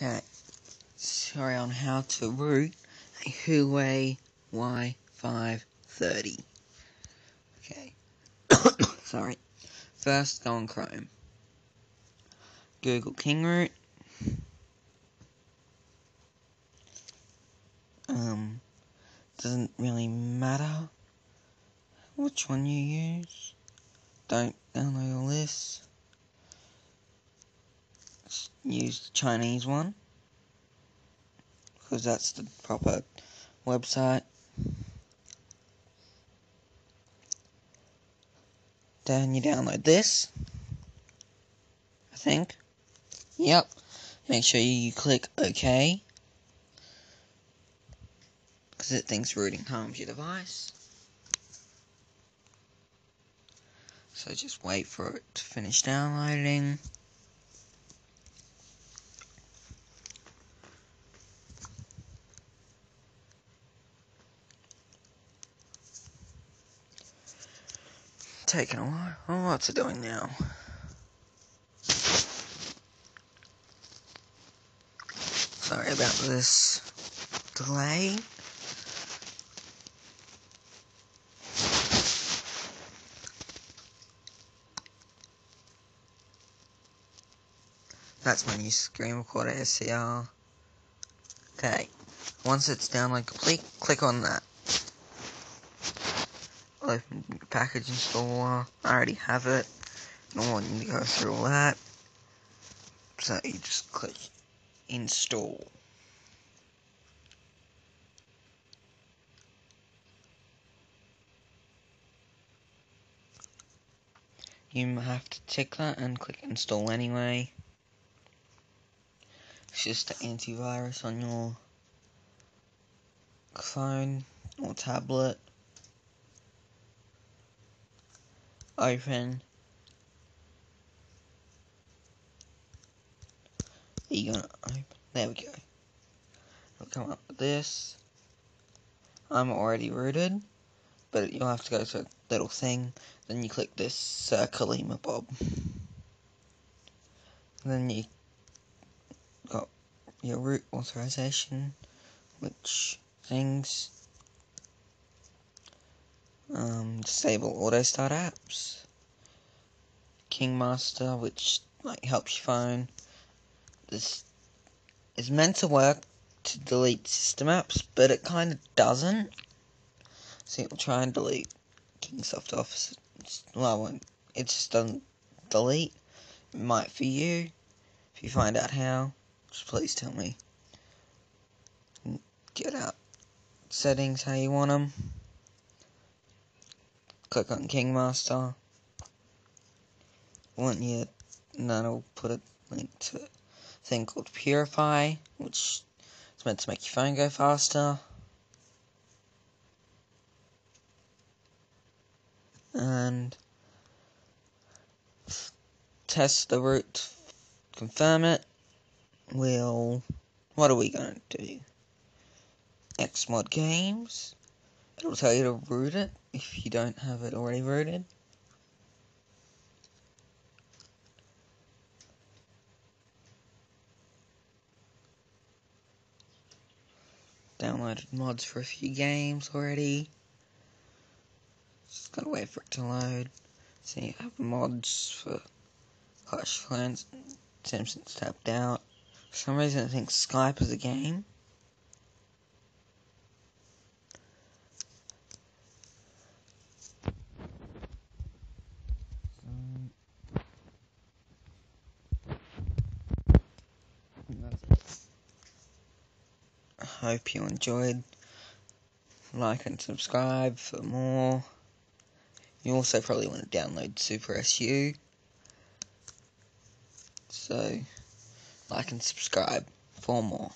Okay, sorry on how to root a Huawei Y530. Okay, sorry. First, go on Chrome. Google Kingroot. Um, doesn't really matter which one you use. Don't download all this use the Chinese one because that's the proper website. Then you download this. I think. Yep. Make sure you click OK. Because it thinks rooting harms your device. So just wait for it to finish downloading. Taking a while. Oh, what's it doing now? Sorry about this delay. That's my new screen recorder SCR. Okay, once it's download complete, click on that open package installer. I already have it. I don't want you to go through all that. So you just click install. You have to tick that and click install anyway. It's just an antivirus on your phone or tablet. Open. You gonna open? There we go. It'll come up with this. I'm already rooted, but you'll have to go to a little thing. Then you click this uh, Kalima Bob. then you got your root authorization, which things um, disable auto start apps. Kingmaster, which like helps your phone. This is meant to work to delete system apps, but it kind of doesn't. So it will try and delete Kingsoft Office. Well, it just doesn't delete. It might for you. If you find out how, just please tell me. Get out settings how you want them click on Kingmaster. Want you, and that'll put a link to a thing called Purify, which is meant to make your phone go faster. And test the root, confirm it. We'll, what are we going to do? Xmod Games. It'll tell you to root it if you don't have it already rooted. Downloaded mods for a few games already. Just gotta wait for it to load. See, you have mods for Clash Clans, Simpsons tapped out. For some reason, I think Skype is a game. Hope you enjoyed. Like and subscribe for more. You also probably want to download Super SU. So, like and subscribe for more.